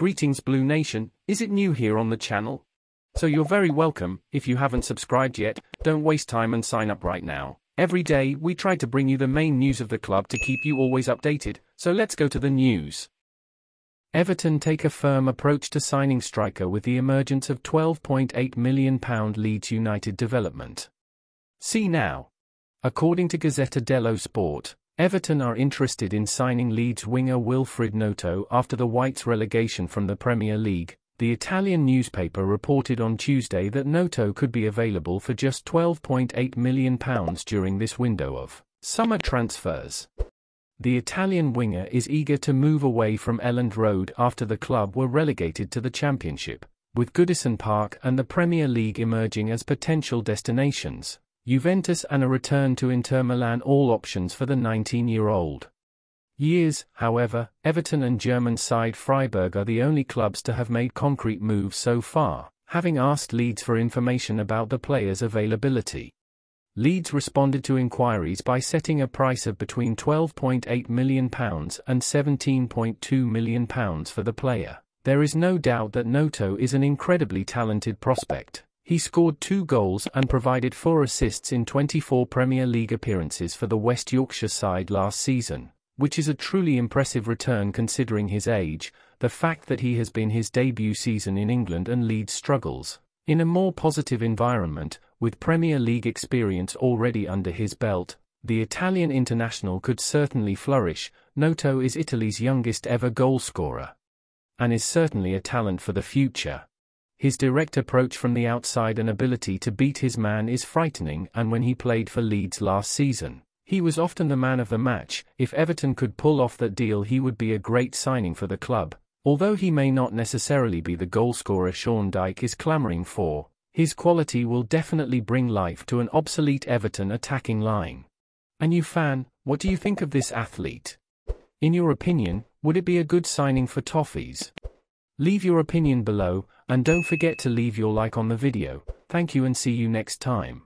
Greetings Blue Nation, is it new here on the channel? So you're very welcome, if you haven't subscribed yet, don't waste time and sign up right now. Every day we try to bring you the main news of the club to keep you always updated, so let's go to the news. Everton take a firm approach to signing striker with the emergence of £12.8 million Leeds United development. See now. According to Gazzetta dello Sport, Everton are interested in signing Leeds winger Wilfried Gnonto after the Whites' relegation from the Premier League. The Italian newspaper reported on Tuesday that Gnonto could be available for just £12.8 million during this window of summer transfers. The Italian winger is eager to move away from Elland Road after the club were relegated to the Championship, with Goodison Park and the Premier League emerging as potential destinations. Juventus and a return to Inter Milan all options for the 19-year-old. Years, however, Everton and German side Freiburg are the only clubs to have made concrete moves so far, having asked Leeds for information about the player's availability. Leeds responded to inquiries by setting a price of between £12.8 million and £17.2 million for the player. There is no doubt that Gnonto is an incredibly talented prospect. He scored two goals and provided four assists in 24 Premier League appearances for the West Yorkshire side last season, which is a truly impressive return considering his age, the fact that he has been his debut season in England and Leeds struggles. In a more positive environment, with Premier League experience already under his belt, the Italian international could certainly flourish. Gnonto is Italy's youngest ever goalscorer. And is certainly a talent for the future. His direct approach from the outside and ability to beat his man is frightening and when he played for Leeds last season, he was often the man of the match. If Everton could pull off that deal he would be a great signing for the club. Although he may not necessarily be the goalscorer Sean Dyche is clamouring for, his quality will definitely bring life to an obsolete Everton attacking line. And you fan, what do you think of this athlete? In your opinion, would it be a good signing for Toffees? Leave your opinion below, and don't forget to leave your like on the video. Thank you and see you next time.